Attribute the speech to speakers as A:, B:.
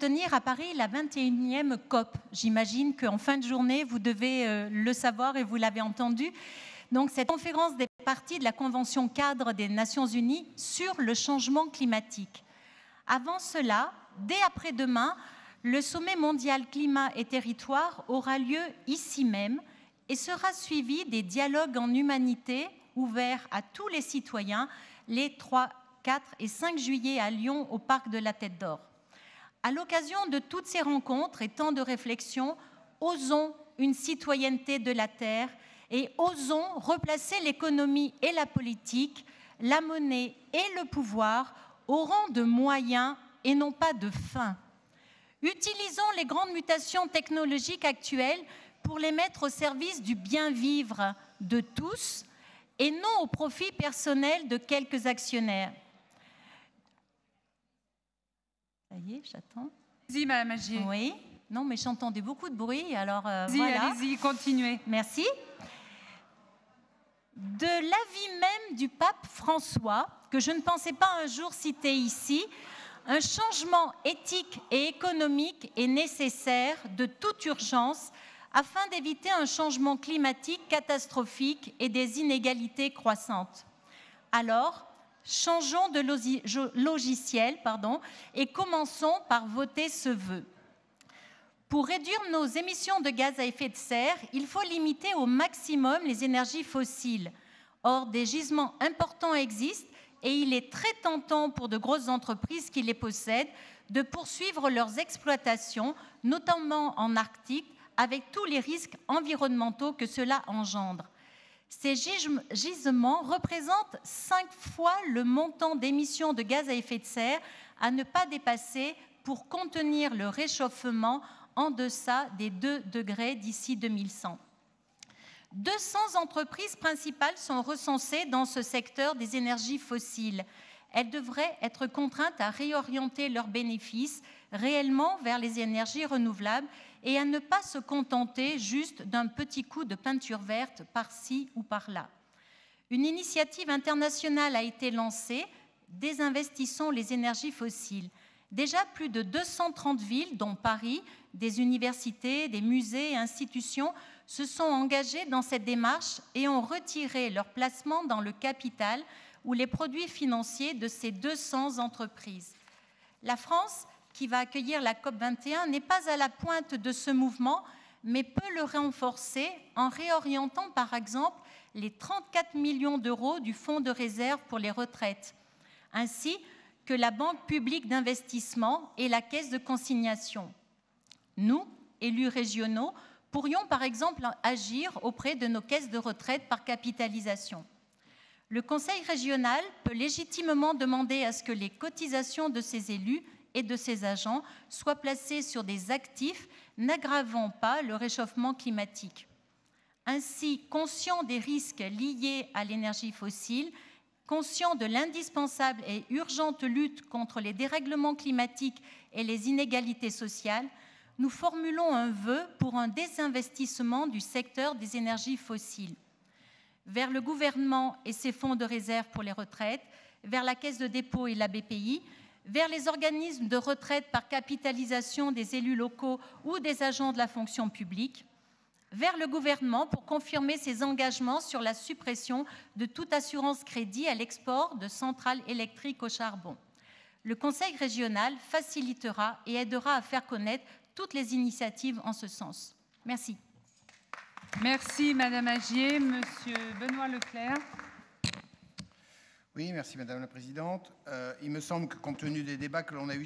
A: tenir à Paris la 21e COP. J'imagine qu'en fin de journée, vous devez euh, le savoir et vous l'avez entendu. Donc, cette conférence des parties de la Convention cadre des Nations Unies sur le changement climatique. Avant cela, dès après-demain, le sommet mondial climat et territoire aura lieu ici même et sera suivi des dialogues en humanité ouverts à tous les citoyens les 3, 4 et 5 juillet à Lyon au parc de la Tête d'Or. À l'occasion de toutes ces rencontres et tant de réflexions, osons une citoyenneté de la Terre et osons replacer l'économie et la politique, la monnaie et le pouvoir au rang de moyens et non pas de fins. Utilisons les grandes mutations technologiques actuelles pour les mettre au service du bien vivre de tous et non au profit personnel de quelques actionnaires. Ça y est, j'attends.
B: Allez-y, Madame Agier.
A: Oui. Non, mais j'entendais beaucoup de bruit, alors euh, voilà.
B: allez-y, continuez.
A: Merci. De l'avis même du pape François, que je ne pensais pas un jour citer ici, un changement éthique et économique est nécessaire de toute urgence afin d'éviter un changement climatique catastrophique et des inégalités croissantes. Alors, changeons de logiciel et commençons par voter ce vœu. Pour réduire nos émissions de gaz à effet de serre, il faut limiter au maximum les énergies fossiles. Or, des gisements importants existent et il est très tentant pour de grosses entreprises qui les possèdent de poursuivre leurs exploitations, notamment en Arctique, avec tous les risques environnementaux que cela engendre. Ces gis- gisements représentent cinq fois le montant d'émissions de gaz à effet de serre à ne pas dépasser pour contenir le réchauffement en deçà des 2 degrés d'ici 2100. 200 entreprises principales sont recensées dans ce secteur des énergies fossiles. Elles devraient être contraintes à réorienter leurs bénéfices réellement vers les énergies renouvelables et à ne pas se contenter juste d'un petit coup de peinture verte par-ci ou par-là. Une initiative internationale a été lancée, Désinvestissons les énergies fossiles. Déjà plus de 230 villes, dont Paris, des universités, des musées et institutions, se sont engagées dans cette démarche et ont retiré leur placement dans le capital ou les produits financiers de ces 200 entreprises. La France, qui va accueillir la COP21, n'est pas à la pointe de ce mouvement, mais peut le renforcer en réorientant par exemple les 34 millions d'euros du Fonds de réserve pour les retraites, ainsi que la Banque publique d'investissement et la Caisse de consignation. Nous, élus régionaux, pourrions par exemple agir auprès de nos caisses de retraite par capitalisation. Le Conseil régional peut légitimement demander à ce que les cotisations de ses élus et de ses agents soient placées sur des actifs n'aggravant pas le réchauffement climatique. Ainsi, conscient des risques liés à l'énergie fossile, conscient de l'indispensable et urgente lutte contre les dérèglements climatiques et les inégalités sociales, nous formulons un vœu pour un désinvestissement du secteur des énergies fossiles vers le gouvernement et ses fonds de réserve pour les retraites, vers la Caisse de dépôt et la BPI, vers les organismes de retraite par capitalisation des élus locaux ou des agents de la fonction publique, vers le gouvernement pour confirmer ses engagements sur la suppression de toute assurance crédit à l'export de centrales électriques au charbon. Le Conseil régional facilitera et aidera à faire connaître toutes les initiatives en ce sens. Merci.
B: Merci, Madame Agier. Monsieur Benoît Leclerc.
C: Oui, merci Madame la Présidente. Euh, il me semble que compte tenu des débats que l'on a eus